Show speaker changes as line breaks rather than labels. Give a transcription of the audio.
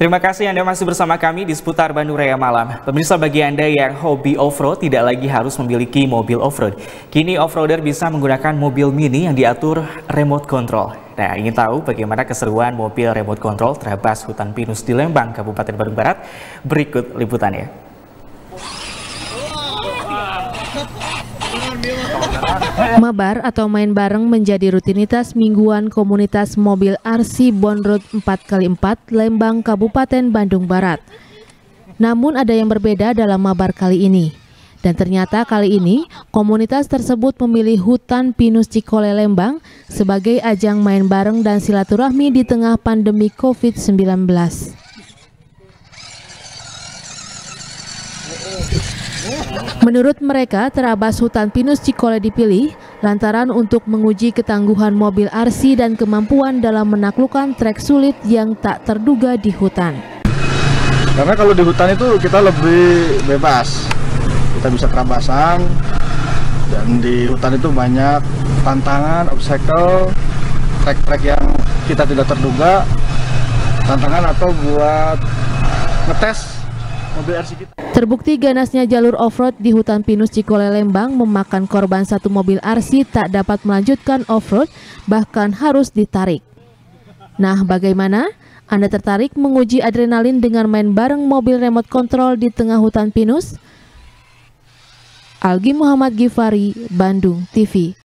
Terima kasih Anda masih bersama kami di seputar Bandung Raya Malam. Pemirsa bagi Anda yang hobi off-road tidak lagi harus memiliki mobil off-road. Kini off-roader bisa menggunakan mobil mini yang diatur remote control. Nah, ingin tahu bagaimana keseruan mobil remote control terabas hutan pinus di Lembang, Kabupaten Bandung Barat? Berikut liputannya.
Mabar atau main bareng menjadi rutinitas mingguan komunitas mobil RC Bond Road 4x4 Lembang, Kabupaten Bandung Barat. Namun ada yang berbeda dalam mabar kali ini. Dan ternyata kali ini komunitas tersebut memilih hutan pinus Cikole Lembang sebagai ajang main bareng dan silaturahmi di tengah pandemi COVID-19. Menurut mereka, terabas hutan pinus Cikole dipilih lantaran untuk menguji ketangguhan mobil RC dan kemampuan dalam menaklukkan trek sulit yang tak terduga di hutan.
Karena kalau di hutan itu kita lebih bebas, kita bisa terabasan, dan di hutan itu banyak tantangan, obstacle, trek-trek yang kita tidak terduga, tantangan atau buat ngetes
Terbukti ganasnya jalur off-road di hutan pinus Cikole Lembang memakan korban satu mobil RC tak dapat melanjutkan off-road bahkan harus ditarik. Nah bagaimana? Anda tertarik menguji adrenalin dengan main bareng mobil remote control di tengah hutan pinus? Algi Muhammad Gifari, Bandung TV